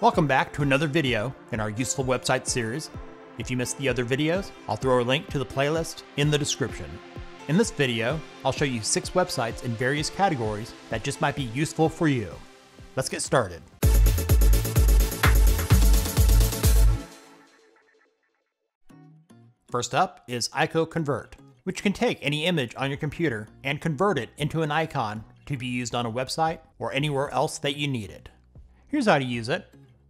Welcome back to another video in our Useful Website series. If you missed the other videos, I'll throw a link to the playlist in the description. In this video, I'll show you six websites in various categories that just might be useful for you. Let's get started. First up is ICO Convert, which can take any image on your computer and convert it into an icon to be used on a website or anywhere else that you need it. Here's how to use it.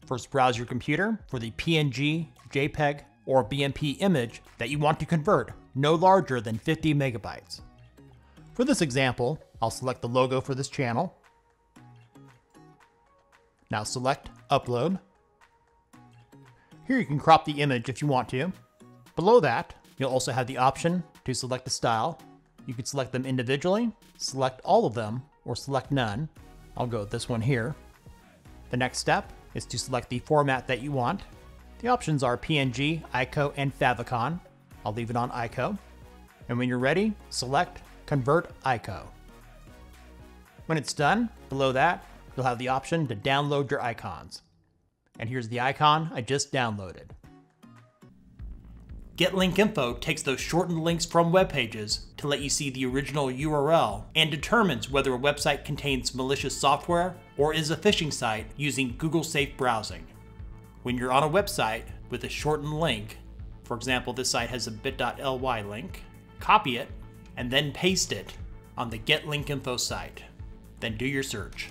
First, browse your computer for the PNG, JPEG, or BMP image that you want to convert no larger than 50 megabytes. For this example, I'll select the logo for this channel. Now select Upload. Here you can crop the image if you want to. Below that, you'll also have the option to select the style. You can select them individually, select all of them, or select none. I'll go with this one here. The next step is to select the format that you want. The options are PNG, ICO, and favicon. I'll leave it on ICO. And when you're ready, select Convert ICO. When it's done, below that, you'll have the option to download your icons. And here's the icon I just downloaded. GetLinkInfo takes those shortened links from web pages to let you see the original URL and determines whether a website contains malicious software or is a phishing site using Google Safe Browsing. When you're on a website with a shortened link, for example, this site has a bit.ly link, copy it, and then paste it on the GetLinkInfo site. Then do your search.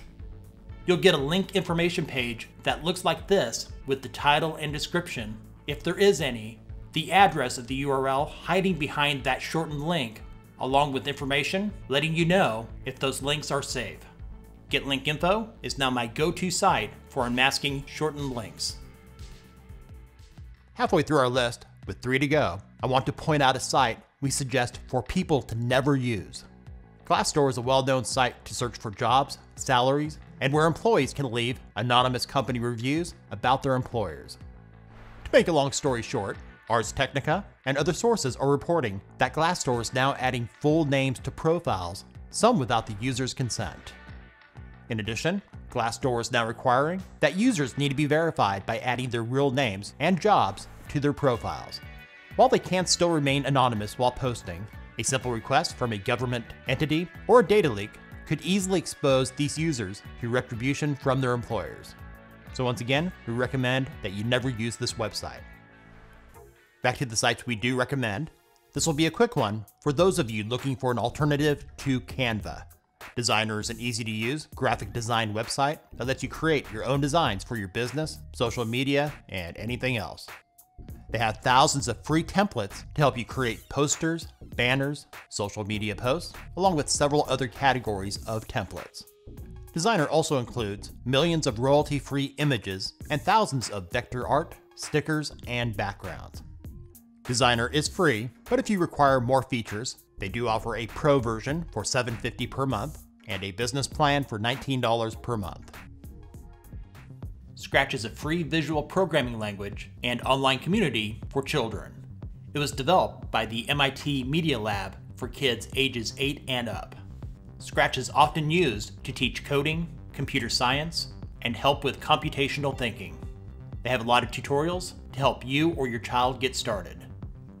You'll get a link information page that looks like this with the title and description, if there is any, the address of the URL hiding behind that shortened link, along with information letting you know if those links are safe. GetLinkInfo is now my go-to site for unmasking shortened links. Halfway through our list, with three to go, I want to point out a site we suggest for people to never use. Glassdoor is a well-known site to search for jobs, salaries, and where employees can leave anonymous company reviews about their employers. To make a long story short, Ars Technica and other sources are reporting that Glassdoor is now adding full names to profiles, some without the user's consent. In addition, Glassdoor is now requiring that users need to be verified by adding their real names and jobs to their profiles. While they can still remain anonymous while posting, a simple request from a government entity or a data leak could easily expose these users to retribution from their employers. So once again, we recommend that you never use this website. Back to the sites we do recommend. This will be a quick one for those of you looking for an alternative to Canva. Desygner is an easy to use graphic design website that lets you create your own designs for your business, social media, and anything else. They have thousands of free templates to help you create posters, banners, social media posts, along with several other categories of templates. Desygner also includes millions of royalty-free images and thousands of vector art, stickers, and backgrounds. Desygner is free, but if you require more features, they do offer a pro version for 750 per month and a business plan for $19 per month. Scratch is a free visual programming language and online community for children. It was developed by the MIT Media Lab for kids ages 8 and up. Scratch is often used to teach coding, computer science, and help with computational thinking. They have a lot of tutorials to help you or your child get started.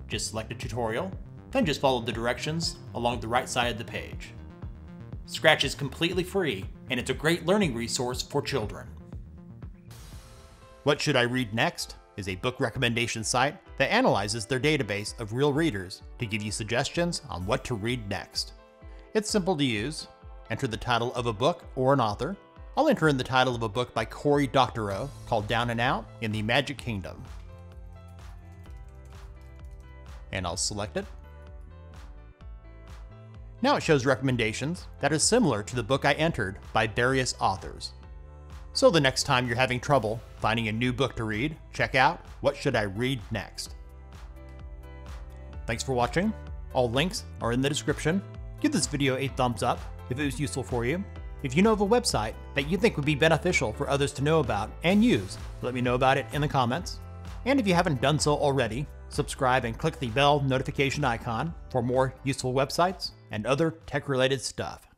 Just select a tutorial, then just follow the directions along the right side of the page. Scratch is completely free, and it's a great learning resource for children. What Should I Read Next is a book recommendation site that analyzes their database of real readers to give you suggestions on what to read next. It's simple to use. Enter the title of a book or an author. I'll enter in the title of a book by Cory Doctorow called Down and Out in the Magic Kingdom and I'll select it. Now it shows recommendations that are similar to the book I entered by various authors. So the next time you're having trouble finding a new book to read, check out What Should I Read Next? Thanks for watching. All links are in the description. Give this video a thumbs up if it was useful for you. If you know of a website that you think would be beneficial for others to know about and use, let me know about it in the comments. And if you haven't done so already, subscribe and click the bell notification icon for more useful websites and other tech related stuff.